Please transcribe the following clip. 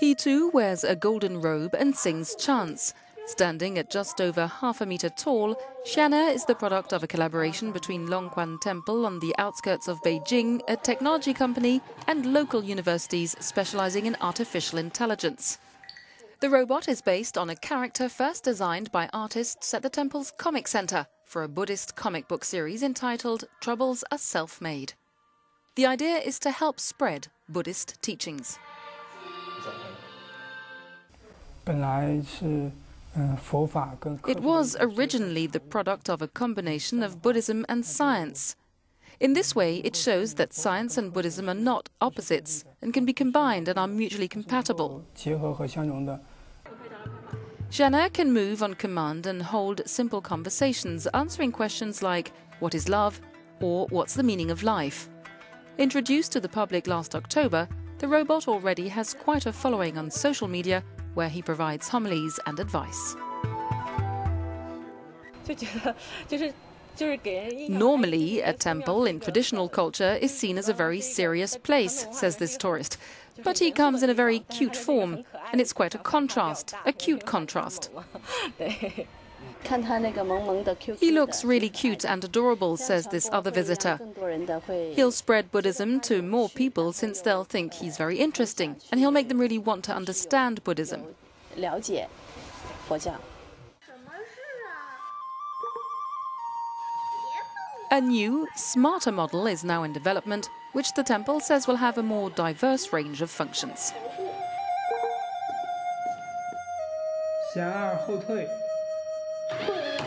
He too wears a golden robe and sings chants. Standing at just over half a meter tall, Xian'er is the product of a collaboration between Longquan Temple on the outskirts of Beijing, a technology company, and local universities specializing in artificial intelligence. The robot is based on a character first designed by artists at the temple's comic center for a Buddhist comic book series entitled Troubles Are Self-Made. The idea is to help spread Buddhist teachings. It was originally the product of a combination of Buddhism and science. In this way, it shows that science and Buddhism are not opposites and can be combined and are mutually compatible. Xian'er can move on command and hold simple conversations, answering questions like, What is love? or What's the meaning of life? Introduced to the public last October, the robot already has quite a following on social media where he provides homilies and advice. Normally, a temple in traditional culture is seen as a very serious place, says this tourist. But he comes in a very cute form, and it's quite a contrast, a cute contrast. He looks really cute and adorable, says this other visitor. He'll spread Buddhism to more people since they'll think he's very interesting, and he'll make them really want to understand Buddhism. A new, smarter model is now in development, which the temple says will have a more diverse range of functions. Boom.